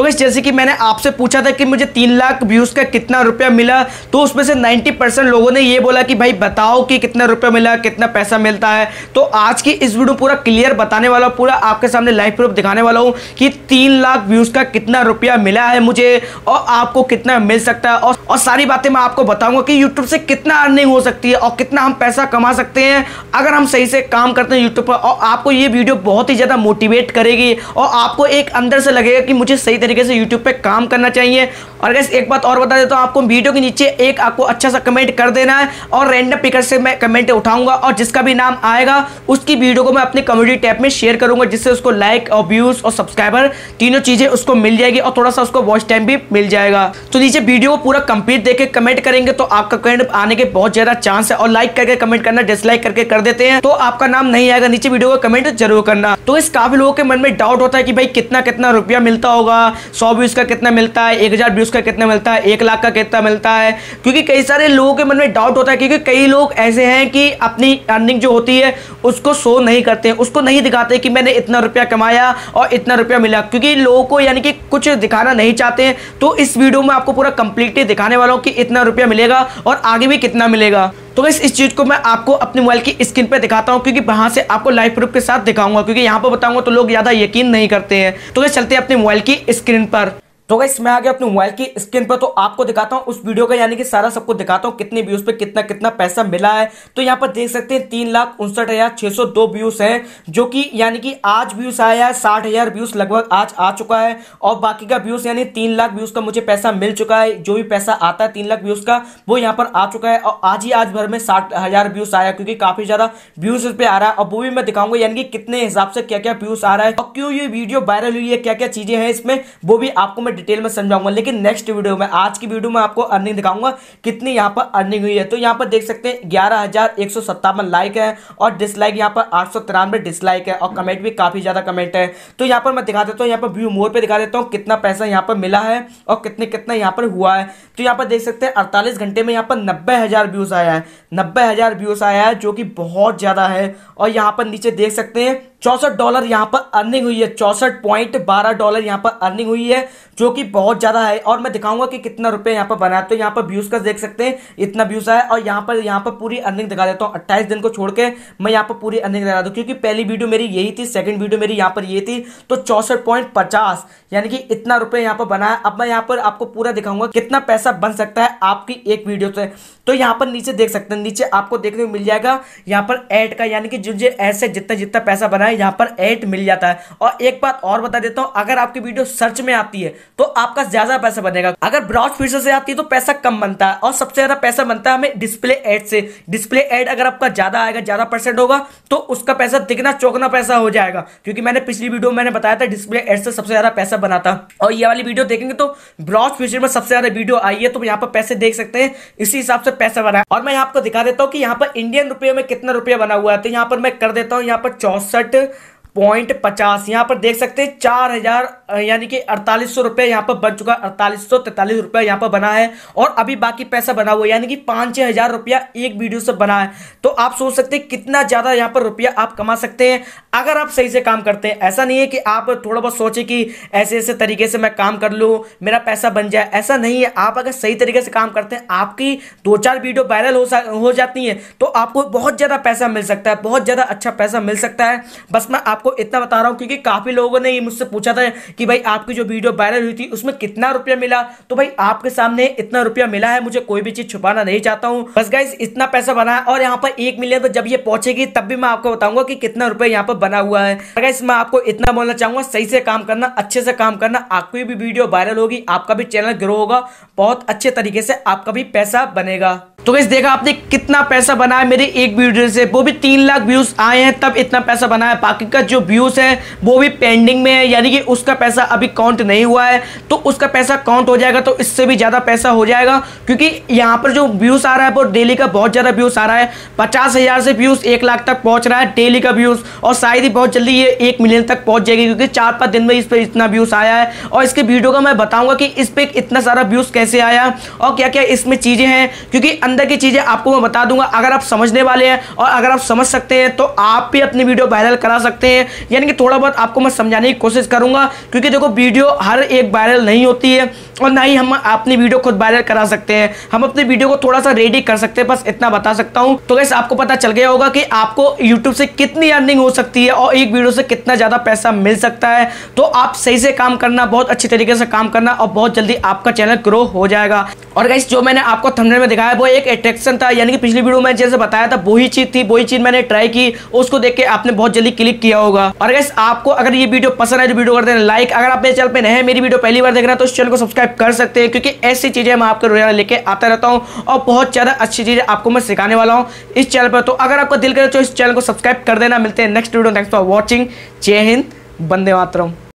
तो इस जैसे कि मैंने आपसे पूछा था कि मुझे तीन लाख व्यूज़ का कितना रुपया मिला तो उसमें से 90 परसेंट लोगों ने ये बोला कि भाई बताओ कि कितना रुपया मिला कितना पैसा मिलता है। तो आज की इस वीडियो पूरा क्लियर बताने वाला पूरा आपके सामने लाइव प्रूफ दिखाने वाला हूँ कि तीन लाख व्यूज़ का कितना रुपया मिला है मुझे और आपको कितना मिल सकता है। और, और सारी बातें मैं आपको बताऊँगा कि यूट्यूब से कितना अर्निंग हो सकती है और कितना हम पैसा कमा सकते हैं अगर हम सही से काम करते हैं यूट्यूब पर। और आपको ये वीडियो बहुत ही ज़्यादा मोटिवेट करेगी और आपको एक अंदर से लगेगा कि मुझे सही तरीके से यूट्यूब पे काम करना चाहिए। और गैस एक बात और बता देता हूँ आपको, वीडियो के नीचे एक आपको अच्छा सा कमेंट कर देना है और रैंडम पिकर से मैं कमेंट उठाऊँगा और जिसका भी नाम आएगा, उसकी वीडियो को मैं अपने कम्युनिटी टैब में शेयर करूँगा, जिससे उसको लाइक और व्यूज़ और सब्सक्राइबर तीनों चीज़ें उसको मिल जाएगी और थोड़ा सा उसको वॉच टाइम भी मिल जाएगा। तो नीचे वीडियो को पूरा कंप्लीट देखे कमेंट करेंगे तो आपका कमेंट आने के बहुत ज़्यादा चांस है और लाइक करके कमेंट करना डिसलाइक करके कर देते हैं। तो आपका नाम नहीं आएगा, नीचे वीडियो को कमेंट ज़रूर करना। तो इस काफ़ी लोगों के मन में डाउट होता है कि भाई कितना कितना रुपया मिलता होगा। सौ व्यूज़ का कितना मिलता है, एक हज़ार व्यूज़ का कितना मिलता है, एक लाख का कितना मिलता है? क्योंकि कई सारे लोगों के मन में डाउट होता है, क्योंकि कई लोग ऐसे हैं कि अपनी अर्निंग जो होती है, उसको शो नहीं करते उसको नहीं दिखाते कि मैंने इतना रुपया कमाया और इतना रुपया मिला। क्योंकि लोगों को यानी कि कुछ दिखाना नहीं चाहते तो इस वीडियो में आपको पूरा कंप्लीटली दिखाने वाला हूँ कि इतना रुपया मिलेगा और आगे भी कितना मिलेगा। तो इस इस चीज़ को मैं आपको अपने मोबाइल की स्क्रीन पे दिखाता हूँ, क्योंकि वहाँ से आपको लाइव प्रूफ के साथ दिखाऊँगा, क्योंकि यहाँ पर बताऊँगा तो लोग ज़्यादा यकीन नहीं करते हैं। तो चलते हैं अपने मोबाइल की स्क्रीन पर। तो गाइस मैं आ गया अपने मोबाइल की स्क्रीन पर तो आपको दिखाता हूँ, उस वीडियो का, यानी कि सारा सबको दिखाता हूँ, कितने व्यूज़ पे कितना कितना पैसा मिला है। तो यहाँ पर देख सकते हैं, तीन लाख उनसठ हज़ार छह सौ दो व्यूज़ है, जो कि, यानी कि आज व्यूज़ आया है, साठ हज़ार व्यूज़ लगभग आज आ चुका है। और बाकी का व्यूज़ यानी तीन लाख व्यूज़ का मुझे पैसा मिल चुका है, जो भी पैसा आता है, तीन लाख व्यूज़ का, वो यहाँ पर आ चुका है। और आज ही आज भर में साठ हज़ार व्यूज़ आया, क्योंकि काफ़ी ज़्यादा व्यूज़ पे आ रहा है। और वो भी मैं दिखाऊँगा, यानी कि कितने हिसाब से क्या क्या व्यूज़ आ रहा है। और क्यों ये वीडियो वायरल हुई है क्या क्या चीज़ें हैं इसमें, वो भी आपको मैं डिटेल में समझाऊँगा लेकिन नेक्स्ट वीडियो में आज की वीडियो में आपको अर्निंग दिखाऊँगा कितनी यहाँ पर अर्निंग हुई है तो यहाँ पर देख सकते हैं ग्यारह लाइक है और डिसलाइक यहाँ पर आठ सौ तिरानवे डिसलाइक है और कमेंट भी काफ़ी ज़्यादा कमेंट है तो यहाँ पर मैं दिखा देता हूँ यहाँ पर व्यू मोर पे दिखा देता हूँ कितना पैसा यहाँ पर मिला है और कितने कितना यहाँ पर हुआ है तो यहाँ पर देख सकते हैं अड़तालीस घंटे में यहाँ पर नब्बे व्यूज़ आया है नब्बे व्यूज़ आया है जो कि बहुत ज़्यादा है और यहाँ पर नीचे देख सकते हैं चौसठ डॉलर यहाँ पर अर्निंग हुई है चौसठ पॉइंट बारह डॉलर यहाँ पर अर्निंग हुई है जो कि बहुत ज़्यादा है और मैं दिखाऊँगा कि कितना रुपए यहाँ पर बना तो यहाँ पर व्यूज़ का देख सकते हैं इतना व्यूज़ आया और यहाँ पर यहाँ पर पूरी अर्निंग दिखा देता हूँ अट्ठाईस दिन को छोड़ के मैं यहाँ पर पूरी अर्निंग दिखा दूँ क्योंकि पहली वीडियो मेरी यही थी सेकंड वीडियो मेरी यहाँ पर ये थी तो चौसठ यानी कि इतना रुपए यहाँ पर बना है अब मैं यहाँ पर आपको पूरा दिखाऊँगा कितना पैसा बन सकता है आपकी एक वीडियो से तो यहाँ पर नीचे देख सकते हैं नीचे आपको देखने को मिल जाएगा यहाँ पर एड का यानी कि जो ऐसे जितना जितना पैसा बना है यहाँ पर एड मिल जाता है। और एक बात और बता देता हूँ, अगर आपकी वीडियो सर्च में आती है तो आपका ज़्यादा पैसा बनेगा। अगर ब्राउज फीचर से आती है तो पैसा कम बनता है। और सबसे ज़्यादा पैसा बनता है हमें डिस्प्ले एड से। डिस्प्ले एड अगर आपका ज़्यादा आएगा, ज़्यादा परसेंट होगा तो उसका पैसा दिखना, चौकना पैसा हो जाएगा। क्योंकि मैंने पिछली वीडियो मैंने बताया था डिस्प्ले एड से सबसे ज़्यादा पैसा बनाता और ये वाली वीडियो देखेंगे तो ब्राउज फीचर में सबसे ज़्यादा वीडियो आई है तो यहाँ पर पैसे देख सकते हैं। इसी हिसाब से पैसा बना और मैं आपको दिखा देता हूँ कि यहाँ पर इंडियन रुपये में कितना रुपया बना हुआ है। तो यहाँ पर मैं कर देता हूँ, यहाँ पर चौसठ to पॉइंट पचास, यहाँ पर देख सकते हैं चार हज़ार यानी कि अड़तालीस सौ रुपये यहाँ पर बन चुका है, अड़तालीस सौ तैतालीस रुपये यहाँ पर बना है, और अभी बाकी पैसा बना हुआ है, यानी कि पाँच छः हज़ार रुपया एक वीडियो से बना है। तो आप सोच सकते हैं कितना ज़्यादा यहाँ पर रुपया आप कमा सकते हैं। अगर आप सही से काम करते हैं, ऐसा नहीं है कि आप थोड़ा बहुत सोचे कि ऐसे ऐसे तरीके से मैं काम कर लूँ, मेरा पैसा बन जाए, ऐसा नहीं है। आप अगर सही तरीके से काम करते हैं, आपकी दो चार वीडियो वायरल हो हो जाती है तो आपको बहुत ज़्यादा पैसा मिल सकता है, बहुत ज़्यादा अच्छा पैसा मिल सकता है। बस मैं आप आपको इतना बता रहा हूँ, क्योंकि काफ़ी लोगों ने ये मुझसे पूछा था कि भाई आपकी जो वीडियो वायरल हुई थी, उसमें कितना रुपया मिला? तो भाई आपके सामने इतना रुपया मिला है, मुझे कोई भी चीज़ छुपाना नहीं चाहता हूँ। बस गाइस इतना पैसा बना है और यहाँ पर एक मिलियन तो जब ये पहुंचेगी, तब भी मैं आपको बताऊँगा कि कितना रुपया यहाँ पर बना हुआ है। मैं आपको इतना बोलना चाहूँगा, सही से काम करना, अच्छे से काम करना, आपकी भी वीडियो वायरल होगी, आपका भी चैनल ग्रो होगा, बहुत अच्छे तरीके से आपका भी पैसा बनेगा। तो इस देखा आपने कितना पैसा बनाया मेरी एक वीडियो से, वो भी तीन लाख व्यूज़ आए हैं, तब इतना पैसा बनाया बाकी का जो व्यूज़ है, वो भी पेंडिंग में है, यानी कि उसका पैसा अभी काउंट नहीं हुआ है तो उसका पैसा काउंट हो जाएगा तो इससे भी ज़्यादा पैसा हो जाएगा, क्योंकि यहाँ पर जो व्यूज़ आ रहा है, वो डेली का बहुत ज़्यादा व्यूज़ आ रहा है। पचास हज़ार से व्यूज़ एक लाख तक पहुँच रहा है डेली का व्यूज़ और शायद ही बहुत जल्दी ये एक मिलियन तक पहुँच जाएगी, क्योंकि चार पाँच दिन में इस पर इतना व्यूज़ आया है। और इसके वीडियो का मैं बताऊँगा कि इस पर इतना सारा व्यूज़ कैसे आया, और क्या क्या इसमें चीज़ें हैं, क्योंकि अंदर की चीज़ें आपको मैं बता दूँगा, अगर आप समझने वाले हैं, और अगर आप समझ सकते हैं तो आप भी अपनी वीडियो वायरल करा सकते हैं। हैं। यानी कि थोड़ा बहुत आपको मैं समझाने की कोशिश करूँगा, क्योंकि देखो, वीडियो हर एक वायरल नहीं होती है। और ना ही हम अपनी वीडियो खुद वायरल करा सकते हैं। हम अपनी वीडियो को थोड़ा सा रेडी कर सकते हैं, बस इतना बता सकता हूँ। तो गैस आपको पता चल गया होगा कि आपको यूट्यूब से कितनी अर्निंग हो सकती है और एक वीडियो से कितना ज़्यादा पैसा मिल सकता है। तो आप सही से काम करना, बहुत अच्छी तरीके से काम करना और बहुत जल्दी आपका चैनल ग्रो हो जाएगा। और गैस जो मैंने आपको थंबनेल में दिखाया, वो एक अट्रैक्शन था। यानी कि पिछली वीडियो में जैसे बताया था, वही चीज़ थी, वही चीज़ मैंने ट्राई की, उसको देख के आपने बहुत जल्दी क्लिक किया होगा। और गैस आपको अगर ये वीडियो पसंद है तो वीडियो कर देना लाइक अगर आप मेरे चैनल पे नए मेरी वीडियो पहली बार देख रहे हैं तो इस चैनल को सब्सक्राइब कर सकते हैं, क्योंकि ऐसी चीज़ें मैं आपको रोज़ाना लेके आता रहता हूँ और बहुत ज़्यादा अच्छी चीज़ें आपको मैं सिखाने वाला हूँ इस चैनल पर। तो अगर आपको दिल करे तो इस चैनल को सब्सक्राइब कर देना। मिलते हैं next video thanks for watching जय हिंद बंदे मातरम।